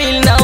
il n'a